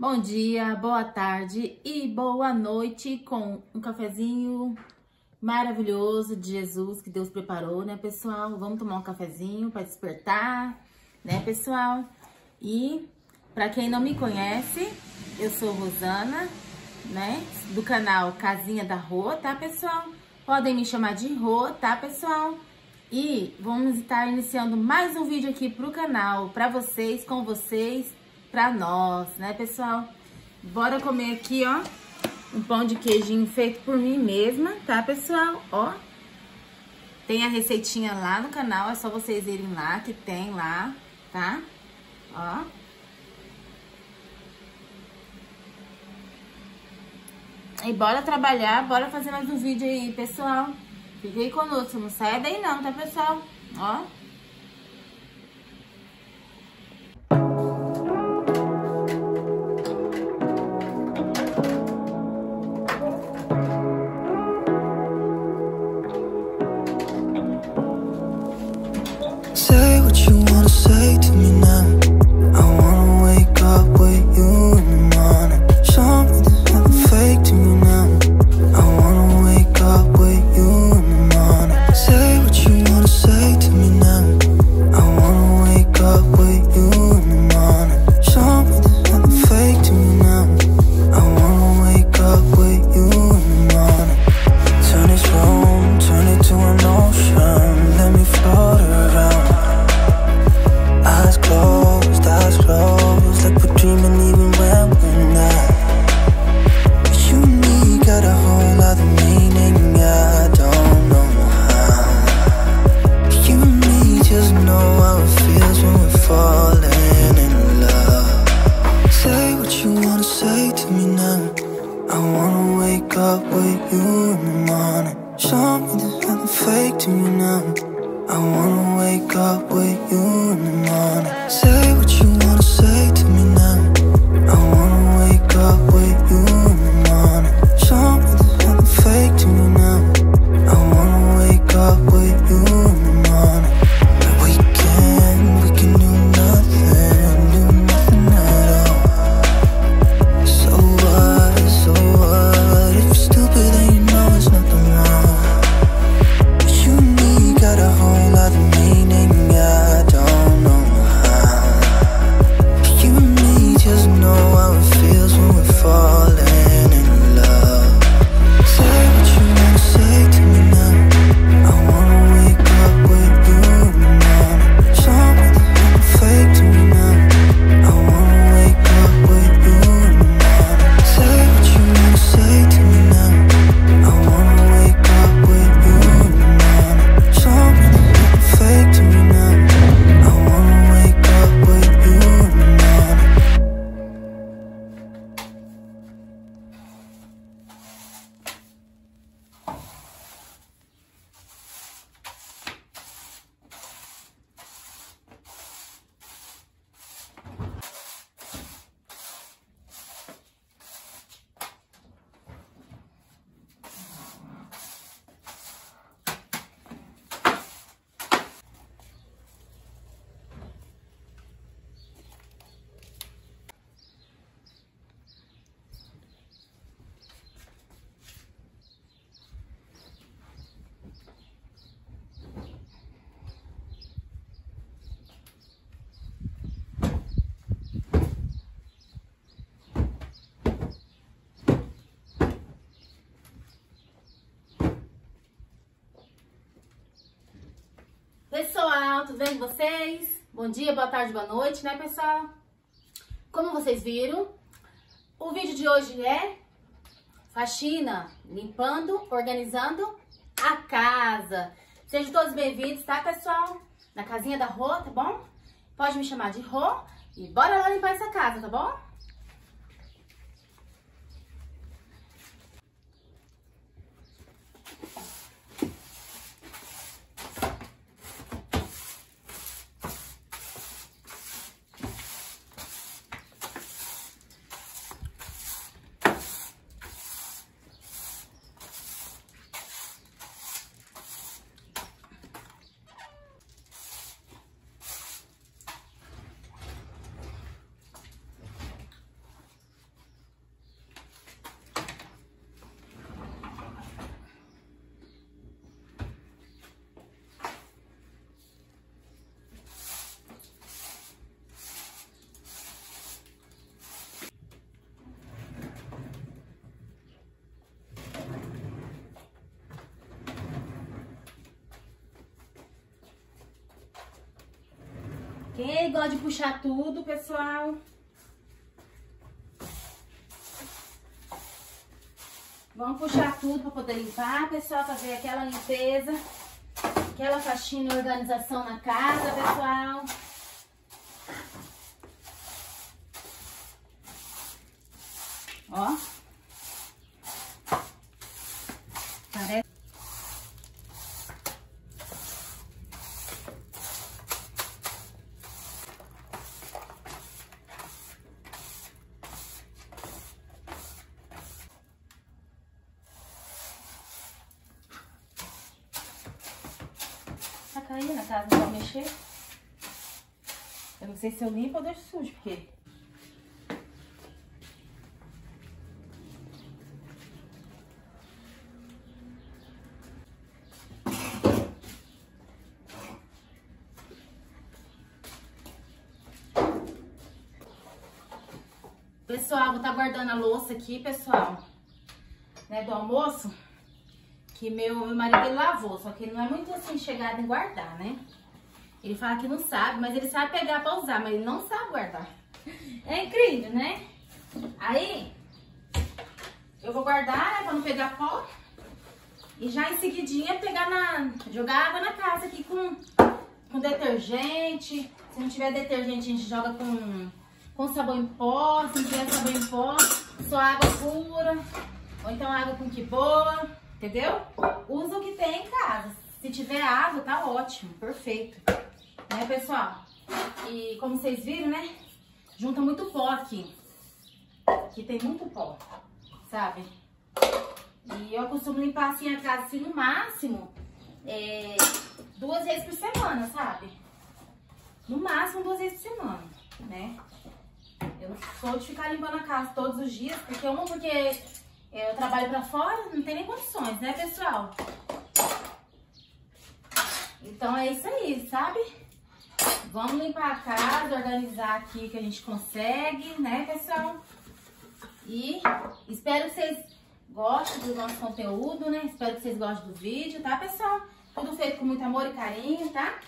Bom dia, boa tarde e boa noite com um cafezinho maravilhoso de Jesus que Deus preparou, né, pessoal? Vamos tomar um cafezinho para despertar, né, pessoal? E para quem não me conhece, eu sou Rosana, né, do canal Casinha da Rô, tá, pessoal? Podem me chamar de Rô, tá, pessoal? E vamos estar iniciando mais um vídeo aqui pro canal, para vocês, com vocês, pra nós, né, pessoal? Bora comer aqui, ó, um pão de queijinho feito por mim mesma, tá, pessoal? Ó, tem a receitinha lá no canal, é só vocês irem lá, que tem lá, tá? Ó. E bora trabalhar, bora fazer mais um vídeo aí, pessoal. Fique aí conosco, não saia daí não, tá, pessoal? Ó. you in the morning. Say what you Pessoal, tudo bem com vocês? Bom dia, boa tarde, boa noite, né, pessoal? Como vocês viram, o vídeo de hoje é faxina, limpando, organizando a casa. Sejam todos bem-vindos, tá, pessoal? Na casinha da Rô, tá bom? Pode me chamar de Rô e bora lá limpar essa casa, tá bom? Quem gosta de puxar tudo, pessoal? Vamos puxar tudo para poder limpar, pessoal, fazer aquela limpeza, aquela faxina e organização na casa, pessoal. Ó. cair na casa, não mexer. Eu não sei se eu limpo ou deixo sujo, porque... Pessoal, vou estar tá guardando a louça aqui, pessoal, né, do almoço que meu, meu marido lavou, só que ele não é muito assim chegado em guardar, né? Ele fala que não sabe, mas ele sabe pegar pra usar, mas ele não sabe guardar. É incrível, né? Aí, eu vou guardar, né, pra não pegar pó. E já em seguidinha pegar na... jogar água na casa aqui com, com detergente. Se não tiver detergente, a gente joga com, com sabão em pó. Se não tiver sabão em pó, só água pura. Ou então água com que boa. Entendeu? Usa o que tem em casa. Se tiver água, tá ótimo, perfeito. Né, pessoal? E como vocês viram, né? Junta muito pó aqui. Aqui tem muito pó, sabe? E eu costumo limpar assim a casa assim no máximo é, duas vezes por semana, sabe? No máximo duas vezes por semana, né? Eu não sou de ficar limpando a casa todos os dias, porque uma porque eu trabalho pra fora, não tem nem condições, né, pessoal? Então é isso aí, sabe? Vamos limpar a casa, organizar aqui que a gente consegue, né, pessoal? E espero que vocês gostem do nosso conteúdo, né? Espero que vocês gostem do vídeo, tá, pessoal? Tudo feito com muito amor e carinho, tá?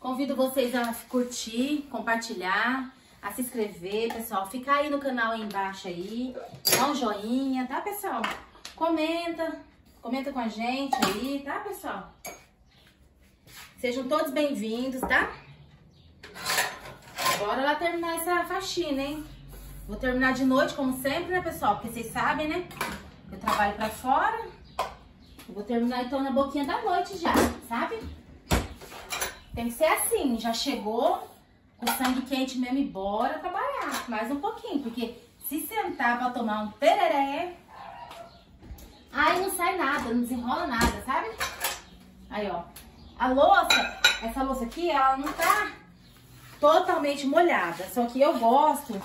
Convido vocês a curtir, compartilhar, a se inscrever, pessoal. Fica aí no canal aí embaixo aí, dá um joinha, tá, pessoal? Comenta, comenta com a gente aí, tá, pessoal? Sejam todos bem-vindos, tá? Bora lá terminar essa faxina, hein? Vou terminar de noite, como sempre, né, pessoal? Porque vocês sabem, né? Eu trabalho pra fora. Eu vou terminar, então, na boquinha da noite já, sabe? Tem que ser assim, já chegou, com sangue quente mesmo e bora trabalhar mais um pouquinho, porque se sentar pra tomar um tereré, aí não sai nada, não desenrola nada, sabe? Aí, ó, a louça, essa louça aqui, ela não tá totalmente molhada, só que eu gosto,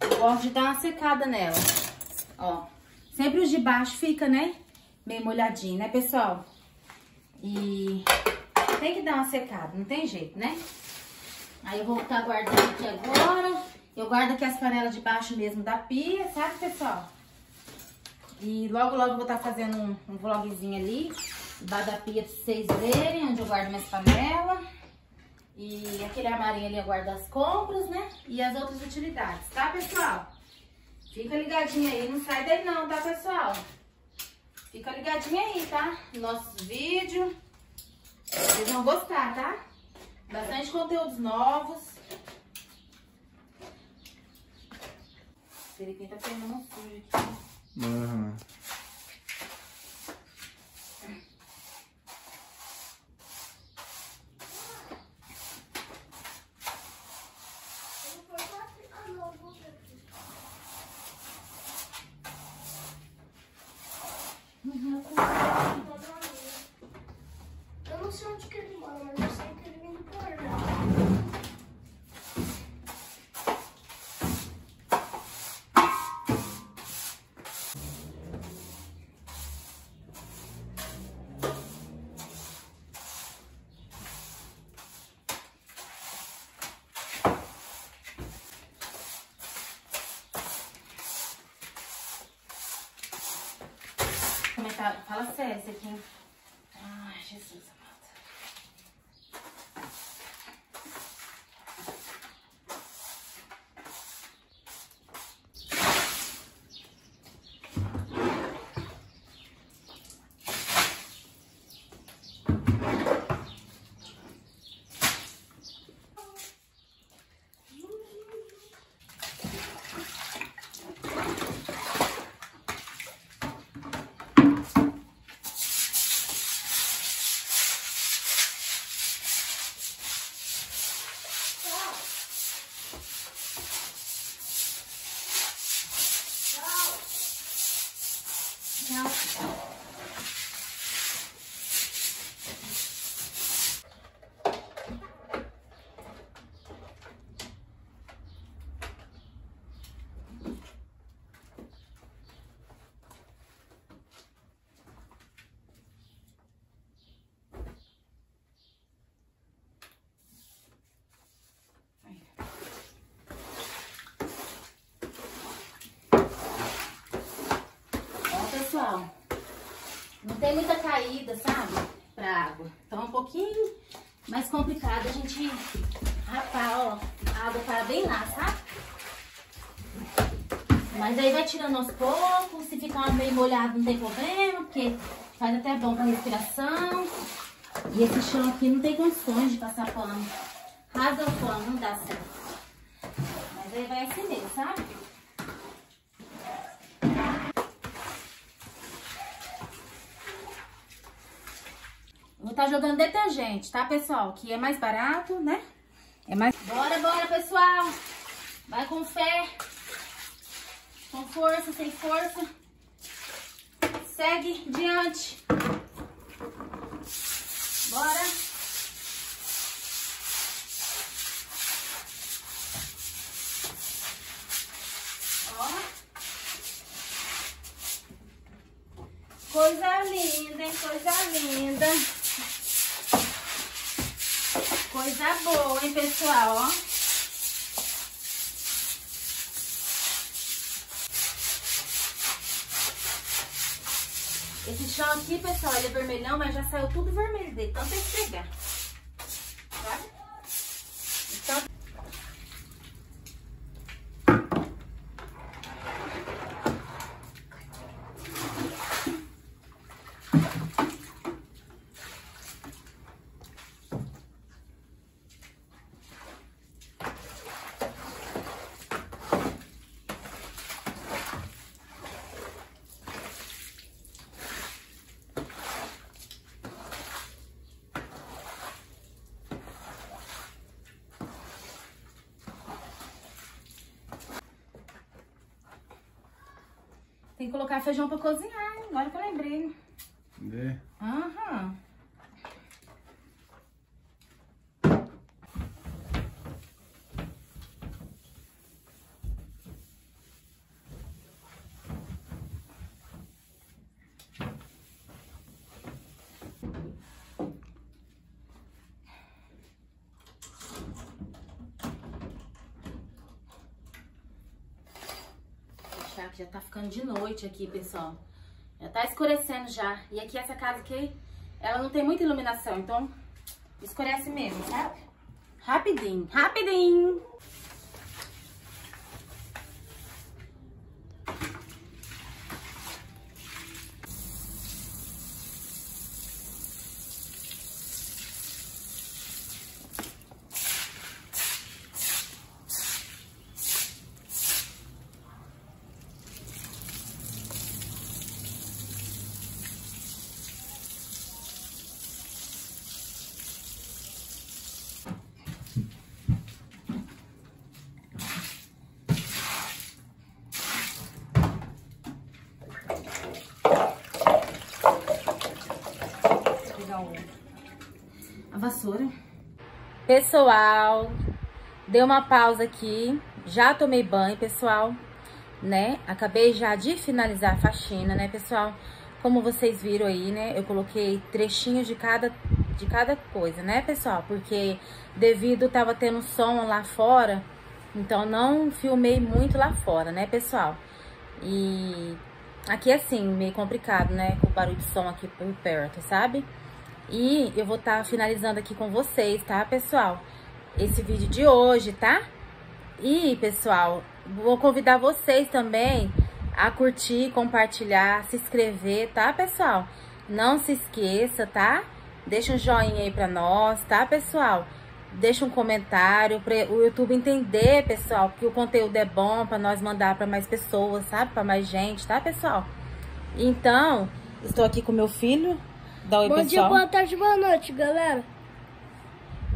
eu gosto de dar uma secada nela, ó. Sempre os de baixo fica, né, meio molhadinho, né, pessoal? E tem que dar uma secada, não tem jeito, né? Aí eu vou estar guardando aqui agora. Eu guardo aqui as panelas de baixo mesmo da pia, sabe, pessoal? E logo, logo eu vou estar fazendo um, um vlogzinho ali, debaixo da pia pra vocês verem, onde eu guardo minhas panelas. E aquele armarinho ali eu guardo as compras, né? E as outras utilidades, tá, pessoal? Fica ligadinho aí, não sai dele não, tá, pessoal? Fica ligadinho aí, tá? Nossos vídeos. Vocês vão gostar, tá? Bastante conteúdos novos. Quem tá pegando um sujo aqui. Uhum. Fala sério, você tem... Ai, Jesus amado. pessoal, não tem muita caída, sabe? Pra água. Então é um pouquinho mais complicado a gente rapar, ó. A água para bem lá, sabe? Mas aí vai tirando aos poucos. Se ficar meio molhado não tem problema, porque faz até bom pra respiração. E esse chão aqui não tem condições de passar pano. Rasa o pano, não dá certo. Mas aí vai assim mesmo, sabe? Tá jogando detergente, tá, pessoal? Que é mais barato, né? É mais... Bora, bora, pessoal! Vai com fé. Com força, sem força. Segue diante. Bora. Ó. Coisa linda, hein? Coisa linda. Coisa boa, hein, pessoal, ó. Esse chão aqui, pessoal, ele é vermelhão, mas já saiu tudo vermelho dele, então tem que pegar. Tem que colocar feijão pra cozinhar, hein? Agora que eu lembrei. É. Aham. Que já tá ficando de noite aqui, pessoal. Já tá escurecendo já. E aqui essa casa aqui, ela não tem muita iluminação, então escurece mesmo, sabe? Rapidinho, rapidinho. a vassoura. Pessoal, dei uma pausa aqui, já tomei banho, pessoal, né? Acabei já de finalizar a faxina, né, pessoal? Como vocês viram aí, né? Eu coloquei trechinhos de cada, de cada coisa, né, pessoal? Porque devido tava tendo som lá fora, então não filmei muito lá fora, né, pessoal? E aqui é assim, meio complicado, né? Com o barulho de som aqui por perto, sabe? E eu vou estar tá finalizando aqui com vocês, tá, pessoal? Esse vídeo de hoje, tá? E, pessoal, vou convidar vocês também a curtir, compartilhar, se inscrever, tá, pessoal? Não se esqueça, tá? Deixa um joinha aí pra nós, tá, pessoal? Deixa um comentário para o YouTube entender, pessoal, que o conteúdo é bom para nós mandar para mais pessoas, sabe? Para mais gente, tá, pessoal? Então, estou aqui com meu filho, Dá oi, Bom pessoal. dia, boa tarde, boa noite, galera.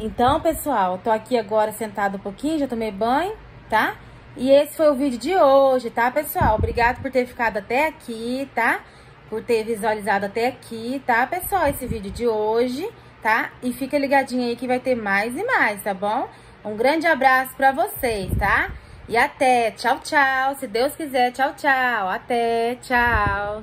Então, pessoal, tô aqui agora sentado um pouquinho, já tomei banho, tá? E esse foi o vídeo de hoje, tá, pessoal? Obrigado por ter ficado até aqui, tá? Por ter visualizado até aqui, tá, pessoal? Esse vídeo de hoje, tá? E fica ligadinho aí que vai ter mais e mais, tá bom? Um grande abraço pra vocês, tá? E até, tchau, tchau. Se Deus quiser, tchau, tchau. Até, tchau.